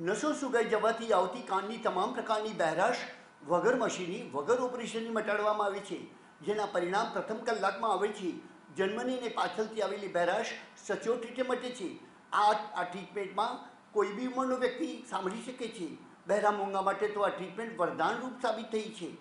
નસો સુગાઈ જવાથી આવતી કાનની તમામ પ્રકારની બહેરાશ, વગર મશીની, વગર ઓપરેશનની મટાડવામાં આવે છે. જેના પરિણામ પ્રથમ કલાકમાં આવે છે. જન્મનીને પાછળથી આવેલી બહેરાશ સચોટ રીતે મટે છે. આ આ ટ્રીટમેન્ટમાં કોઈ બી ઉંમરનો વ્યક્તિ સાંભળી શકે છે. બહેરા મૂંગા માટે તો આ ટ્રીટમેન્ટ વરદાનરૂપ સાબિત થઈ છે.